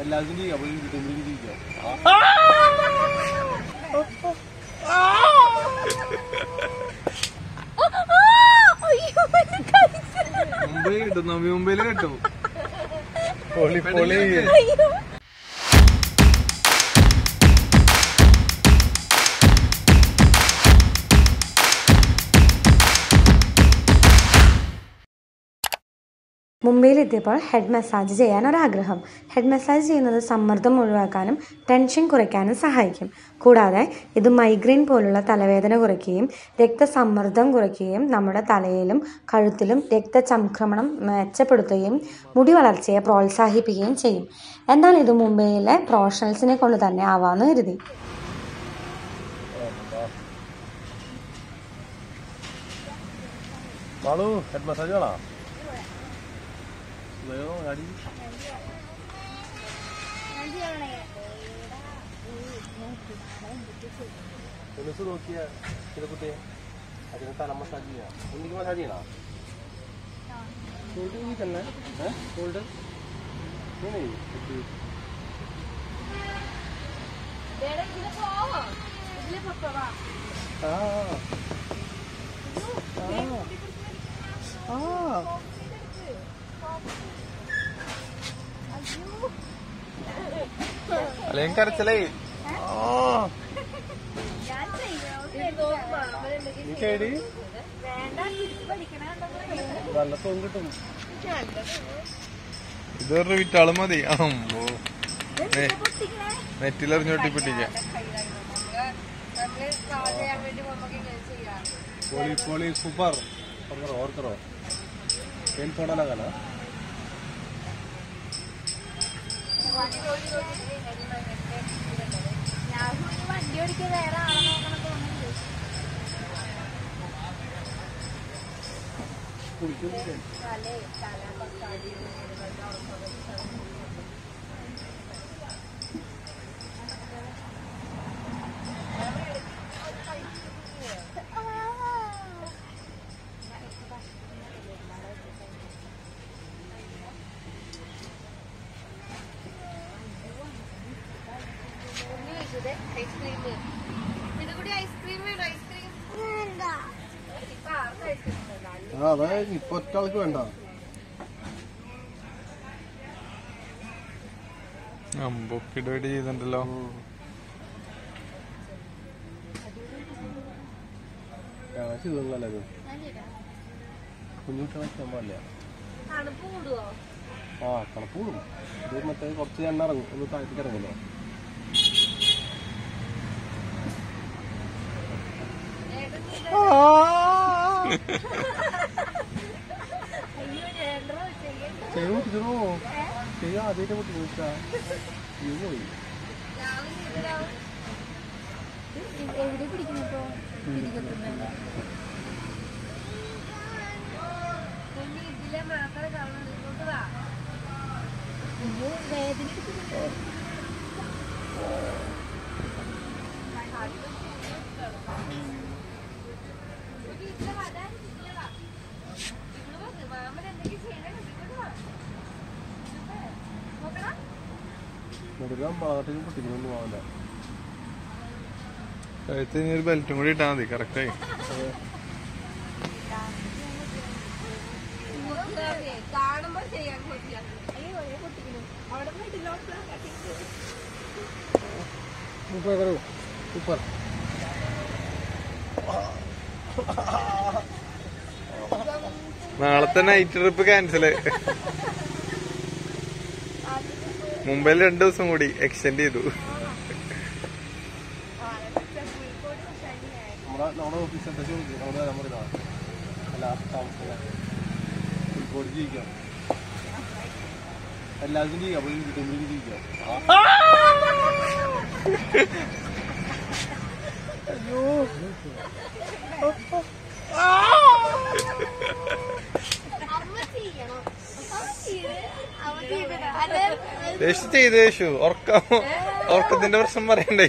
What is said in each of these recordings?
എല്ലാവർക്കും ചെയ്യാം അപ്പോൾ കിട്ടുമ്പോഴേക്കും ചെയ്യാം മുംബൈ കിട്ടും മുംബൈയിൽ കിട്ടും പൊളി പൊളി മുംബൈയിലെത്തിയപ്പോൾ ഹെഡ് മസാജ് ചെയ്യാൻ ഒരാഗ്രഹം ഹെഡ് മസാജ് ചെയ്യുന്നത് സമ്മർദ്ദം ഒഴിവാക്കാനും ടെൻഷൻ കുറയ്ക്കാനും സഹായിക്കും. കൂടാതെ ഇത് മൈഗ്രെയിൻ പോലുള്ള തലവേദന കുറയ്ക്കുകയും രക്തസമ്മർദ്ദം കുറയ്ക്കുകയും നമ്മുടെ തലയിലും കഴുത്തിലും രക്തചംക്രമണം മെച്ചപ്പെടുത്തുകയും മുടി വളർച്ചയെ പ്രോത്സാഹിപ്പിക്കുകയും ചെയ്യും. എന്നാൽ ഇത് മുംബൈയിലെ പ്രൊഫഷണൽസിനെ കൊണ്ട് തന്നെ ആവാമെന്ന് കരുതി. മാളു ഹെഡ് മസാജ് വേണോ അടി മനസ്സ് നോക്കിയ ചില കുട്ടിയെ അതിന് തല മസാജ് ചെയ്യാം ഉണ്ണിക്ക് മസാജ് ചെയ്യണോ ഗോൾഡ് നീ തന്നെ ഏഹ് ഗോൾഡ് ആ ആ അല്ലെങ്കിൽ കരച്ചിലായി കേടി നല്ല ഇതൊരു വിറ്റാൾ മതി. അമ്പോ. നെറ്റിലെറിഞ്ഞോട്ടി പിടിക്കാം സൂപ്പർ ഓർക്കറോ പെയിൻ പോടാനാകാനാ വണ്ടി ഓടിക്കാൻ വേറെ ആളെ നോക്കണം തോന്നുന്നുണ്ട് തലേ തല മസാജ് ഐസ്ക്രീം ഇത് കൂടി ഐസ്ക്രീം വേണം ഐസ്ക്രീം ഇപ്പൊ ആർക്കും ഐസ്ക്രീം ആ അതെ ഇപ്പൊ ഒറ്റ ആൾക്ക് വേണ്ട അമ്പോ കിടവടി ചെയ്തിട്ടുണ്ടല്ലോ ചെയ്തല്ലേ ഇത്. കുഞ്ഞുകുട്ടികളെ സംഭവമല്ല. തണുപ്പ് ആ കണക്ക് കൂടും. ഇത് മറ്റേ കുറച്ച് എണ്ണ ഇറങ്ങും. ഒന്ന് താഴത്തേക്ക് ഇറങ്ങുമല്ലോ. അയ്യോ ചെയ്ത് പൊട്ടിച്ചോ ചെയ്ത് ആദ്യമായിട്ട് പൊട്ടി നോക്കാ ഇത് പോയി എവിടെ പിടിക്കുന്നപ്പോ ഇതിലെ മാത്രമേ കാണുള്ളൂ ഇങ്ങോട്ട് വാ വേദന എടുക്കുന്നുണ്ട് മാമൻ എന്തെങ്കിലും ചെയ്യണം ഇങ്ങോട്ട് വാ നോക്കണം നെടുക്കാൻ പാകത്തേക്ക് പൊട്ടിക്കുന്നു പോകാൻ കഴുത്ത് ഇനി ഒരു ബെൽറ്റും കൂടി ഇട്ടാ മതി കറക്റ്റായി കാണുമ്പോ ചെയ്യാൻ പറ്റില്ല അയ്യോ ഒരേ പൊട്ടിക്കുന്നു അവിടെ പോയിട്ട് ऊपर करो ऊपर നാളത്തെ നൈറ്റ് ട്രിപ്പ് ക്യാൻസല് മുംബൈയിൽ രണ്ടു ദിവസം കൂടി എക്സ്റ്റെൻഡ് ചെയ്തു. നമ്മുടെ നമ്മുടെ അയ്യോ ചോദിക്കും നമ്മുടെ നമ്പർ ഇതാണ് ലാസ്റ്റ് താമസിക്കാൻ കോഴിക്കോട് ജീവിക്കാം എല്ലാവർക്കും ചെയ്യാം അപ്പോൾ കിട്ടുമ്പോഴേക്കും ജീവിക്കാം അമ്മ ചെയ്യണം അമ്മ ചെയ്ത് അവ ചെയ്തത് അതെ യേശു ചെയ്ത് യേശു. ഉറക്കം. ഉറക്കത്തിന്റെ പ്രശ്നം പറയണ്ടേ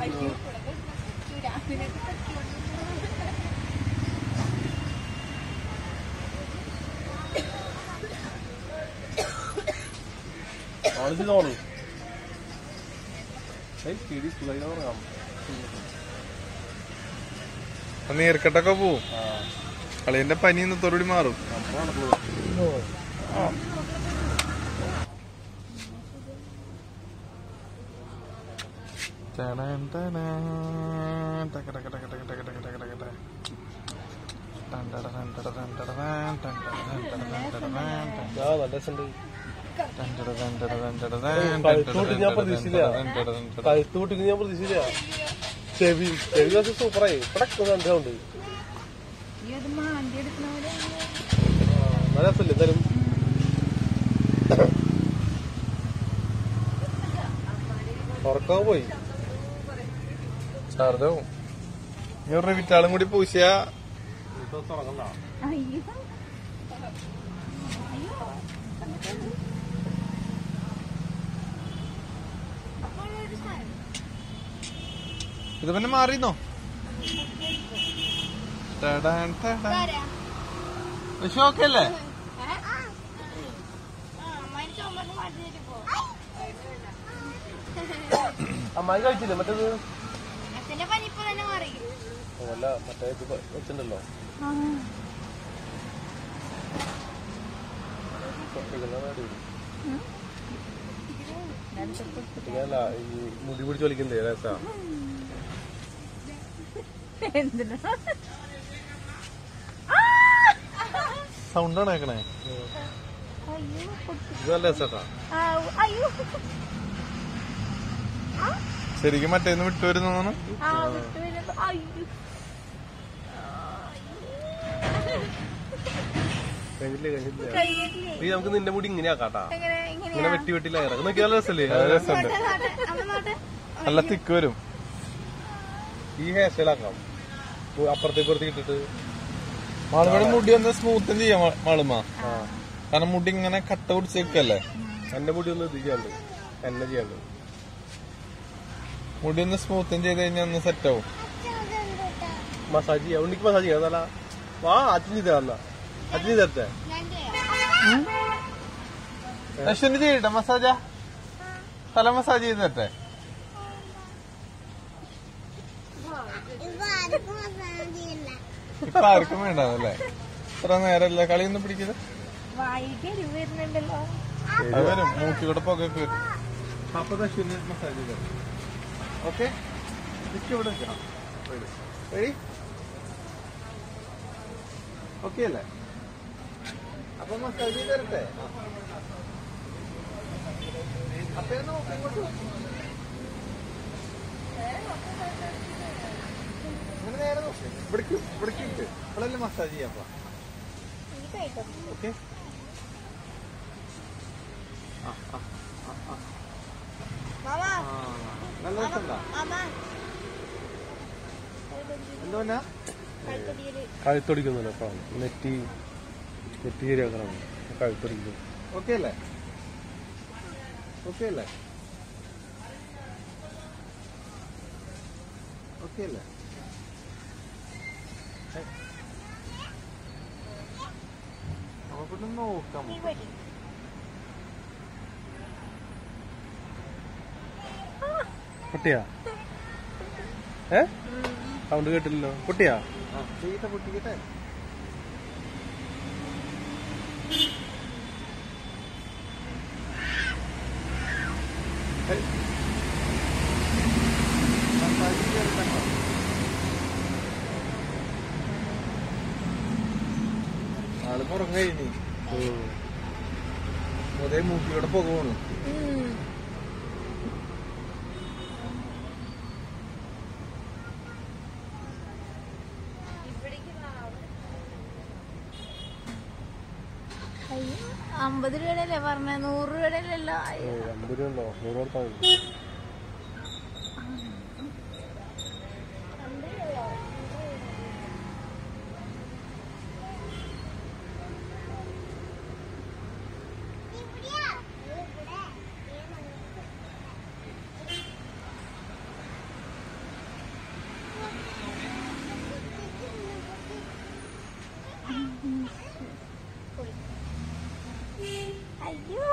അയ്യോ Saya di sekolah orang. അന്ന് ഏർക്കട്ടൊക്കെ പോവും അളിയന്റെ പനി ഇന്നത്തോടുകൂടി മാറും നല്ല രസമുണ്ട് കഴുത്തൂട്ടിക്ക് ഞാൻ പ്രതീക്ഷിച്ചില്ല ചെവി ചെവി കുറച്ച് സൂപ്പറായി പടക്കം നല്ല രസമില്ലേ തരും ഉറക്കാൻ പോയി ശാരദവും ഇവരുടെ വിറ്റാളും കൂടി പൂശിയാ തുറക്കണ്ട ഇത് പിന്നെ മാറിന്നോ? ഷോക്കല്ലേ അമ്മായി കഴിച്ചില്ലേ? മറ്റേത്? അല്ല മറ്റേ വെച്ചിട്ടുണ്ടല്ലോ. മുടി പിടിച്ച് വലിക്കണ്ടേ രസാ എന്തിനാ? സൗണ്ടാണ് കേക്കണേ ശരിക്കും മറ്റേന്ന് വിട്ടുവരുന്നു നമുക്ക് നിന്റെ മുടി ഇങ്ങനെ ആക്കാട്ടാ. ഇങ്ങനെ വെട്ടി വെട്ടി ലയറാക്കും നോക്കിയാൽ രസല്ലേ? രസമുണ്ട്. നല്ല തിക്ക് വരും. ഈ ഹെയർ അപ്പുറത്തേക്ക് ഇട്ടിട്ട്. മാളുമയുടെ മുടി ഒന്ന് സ്മൂത്തും ചെയ്യാം മാളുമ. ആ. കാരണം മുടി ഇങ്ങനെ കട്ട പിടിച്ച് വെക്കല്ലേ എന്റെ മുടി ഒന്ന് ഇത് ചെയ്യാണ്ട്. എന്നെ ചെയ്യാണ്ട്. മുടി ഒന്ന് സ്മൂത്തും ചെയ്ത് കഴിഞ്ഞാൽ ഒന്ന് സെറ്റ് ആവും. മസാജ് ചെയ്യാം. ഉണ്ണിക്ക് മസാജ് ചെയ്യാം. അതല്ല. വാ അച്ഛൻ ചെയ്തല്ല അച്ഛൻ ചെയ്തേ തരട്ടെ അശ്വിന് ചെയ്യട്ടെ മസാജ? തല മസാജ് ചെയ്ത് തരട്ടെ. ഇപ്പൊ ആർക്കും വേണ്ടതല്ലേ ഇത്ര നേരല്ല? കളി ഒന്നും പിടിക്കുന്നത് വായിക്ക് എരിവ് വരുന്നുണ്ടല്ലോ. അത് വരും. മൂക്കി കൂടെ പുകയൊക്കെ വരും. അപ്പൊ മസാജ് ചെയ്ത്. തരാം ഓക്കെ ഇവിടെ വെക്കണം. റെഡി ഓക്കെ അല്ലേ? അപ്പൊ മസാജ് ചെയ്ത് തരട്ടെ? അപ്പൊ ഇങ്ങനെ നേരെ ഇവിടേക്ക് ഇവിടേക്ക് ഇട്ട്. മസാജ് ചെയ്യാം ഓക്കെ നല്ല രസമുണ്ടോ? എന്തോന്നാ അപ്പൊ നെറ്റി നെറ്റി ശരിയാക്കണം കഴുത്തൊടിക്കുന്നു ഓക്കെ അല്ലേ? ഓക്കെ അല്ലേ? ഓക്കെ അല്ലേ? നമുക്കൊന്ന് നോക്കാം. കുട്ടിയാ? പൊട്ടിയാ ഏ സൗണ്ട് കേട്ടില്ലല്ലോ. കുട്ടിയാ? ചെയ്ത കുട്ടി പൊട്ടിക്കട്ടെ കഴിഞ്ഞു അതേ മൂക്കിലൂടെ പുക അയ്യോ അമ്പത് രൂപയുടെ അല്ലേ പറഞ്ഞ? നൂറ് രൂപയുടെ അല്ലല്ലോ അമ്പത് രൂപ ഉണ്ടോ നൂറ് കൊടുത്താൽ അയ്യോ.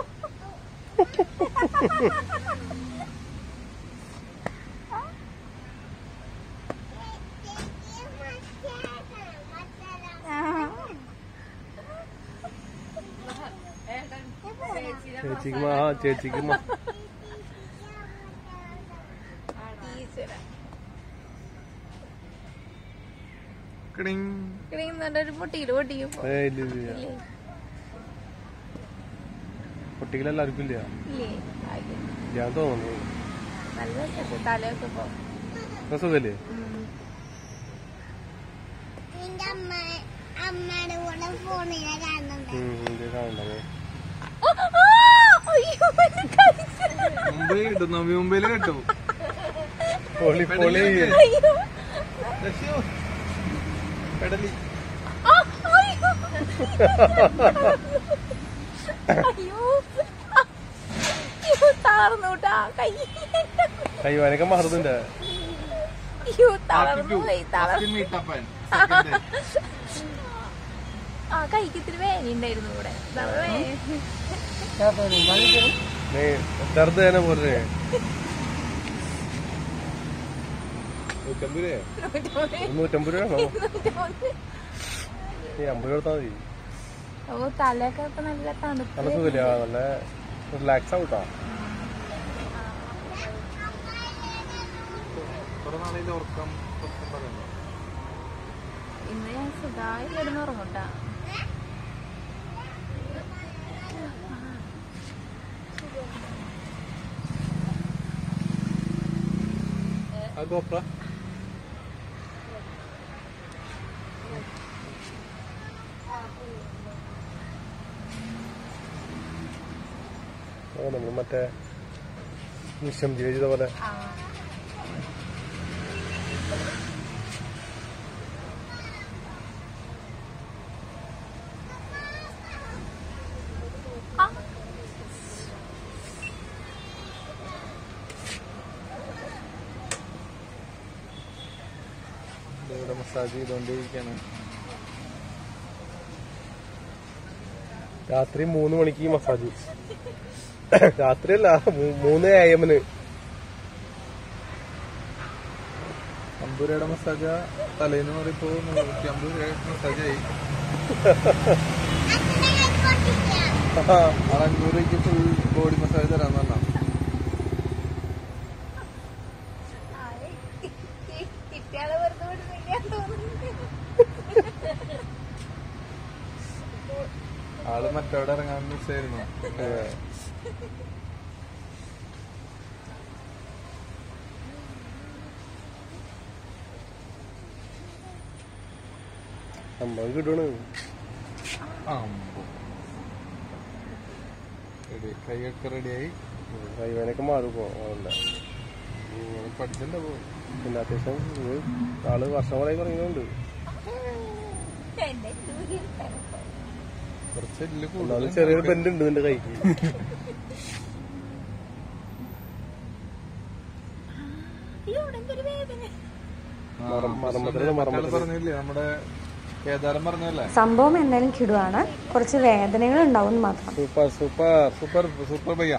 ചേച്ചിക്ക് മാ- ചേച്ചിക്ക് മാ- ഈശ്വര. കിടിങ്. ഒരു പൊട്ടിയിൽ പൊട്ടിക്കും ഏയ് ഇല്ല ഇല്ല ഇല്ല. കുട്ടികൾ എല്ലാവർക്കും ഇല്ല. ഞാൻ തോന്നുന്നു. കൈ. മുംബൈ കിട്ടും നവി മുംബൈയിൽ കിട്ടും. പൊളി പൊളി. പെടലി. അയ്യോ. അയ്യോ കേട്ടാ. കൈ. കൈ കൈവാനൊക്കെ മറന്നുണ്ട് അയ്യോ തളർന്നു പോയി തളർന്നു ആ കൈക്ക് ഇത്തിരി വേദനയുണ്ടായിരുന്നു ഇവിടെ. ദർദ് തന്നെ പോലെ നൂറ്റമ്പത് രൂപ നൂറ്റമ്പത് രൂപ വേണോ ഈ അമ്പത് രൂപ കൊടുത്താൽ മതി. ഓ തലയൊക്കെ നല്ല തണുപ്പ്. നല്ല റിലാക്സ് ആവൂട്ടാ കുറെ നാളിൽ ഉറക്കം ഉറക്കം പറയുന്നു ഇന്ന് ഞാൻ സുഖമായി കിടന്ന് ഉറങ്ങട്ടാ ആ ഗോപ്ര. നമ്മൾ മറ്റേ നിശം ജീവിച്ചത് പോലെ ഇവിടെ മസാജ് ചെയ്തോണ്ടിരിക്കാണ്. രാത്രി മൂന്ന് മണിക്ക് മസാജ് രാത്രിയല്ല മൂന്ന് എമ്മിന് അമ്പത് രൂപയുടെ മസാജ തലേന്ന് പറയുമ്പോ നൂറ്റി അമ്പത് രൂപയുടെ മസാജായി അഞ്ഞൂറ് രൂപയ്ക്ക് ഫുൾ ബോഡി മസാജ് തരാന്ന് പറഞ്ഞാ. ആൾ മറ്റവിടെ ഇറങ്ങാൻ മിസ്സായിരുന്നു സംഭവം കിട്ടണ. റെഡി കൈയൊക്കെ റെഡിയായി? കൈവാനൊക്കെ മാറും അതുകൊണ്ട് പഠിച്ചല്ലോ പിന്നെ അത്യാവശ്യം ഇത് ആൾ വർഷങ്ങളായി പറയുന്നുണ്ട് കുറച്ച് ചെറിയൊരു ബെൻഡ് ഉണ്ട് നിന്റെ കൈക്ക് മറമ്പത്തിൽ മറമ്പത്തിൽ. പറഞ്ഞില്ലേ നമ്മുടെ സംഭവം എന്തായാലും കിടുവാണ്. കുറച്ച് വേദനകൾ ഉണ്ടാവും മാത്രം. Super super super super ഭയ്യ